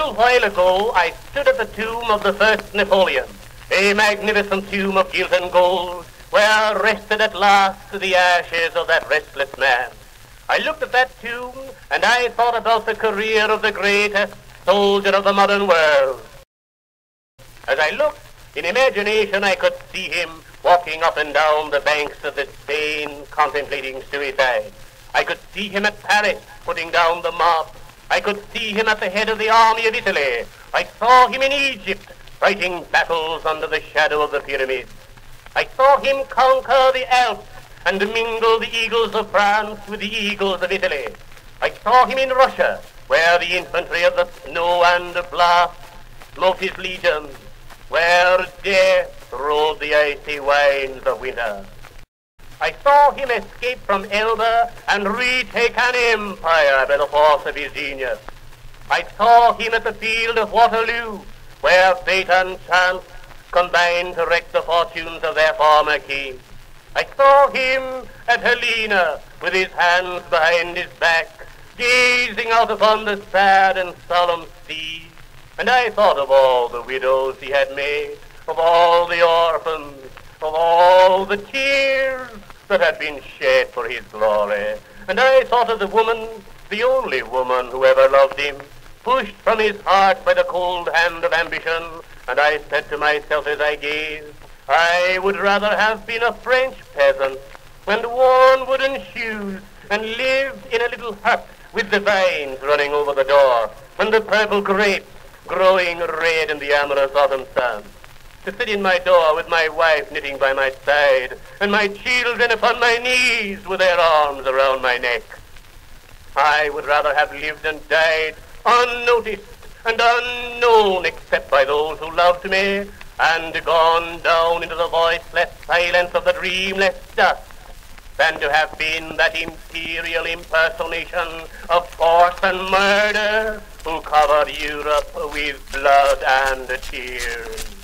little while ago, I stood at the tomb of the first Napoleon, a magnificent tomb of gilt and gold, where rested at last the ashes of that restless man. I looked at that tomb, and I thought about the career of the greatest soldier of the modern world. As I looked, in imagination I could see him walking up and down the banks of the Seine, contemplating suicide. I could see him at Paris, putting down the mob. I could see him at the head of the army of Italy. I saw him in Egypt, fighting battles under the shadow of the pyramids. I saw him conquer the Alps and mingle the eagles of France with the eagles of Italy. I saw him in Russia, where the infantry of the snow and the blast smote his legions, where death rolled the icy winds of winter. I saw him escape from Elba and retake an empire by the force of his genius. I saw him at the field of Waterloo, where fate and chance combined to wreck the fortunes of their former king. I saw him at Helena with his hands behind his back, gazing out upon the sad and solemn sea. And I thought of all the widows he had made, of all the orphans, of all the tears that had been shed for his glory. And I thought of the woman, the only woman who ever loved him, pushed from his heart by the cold hand of ambition. And I said to myself as I gazed, I would rather have been a French peasant and worn wooden shoes and lived in a little hut with the vines running over the door and the purple grapes growing red in the amorous autumn sun to sit in my door with my wife knitting by my side, and my children upon my knees with their arms around my neck. I would rather have lived and died unnoticed and unknown except by those who loved me, and gone down into the voiceless silence of the dreamless dust, than to have been that imperial impersonation of force and murder who covered Europe with blood and tears.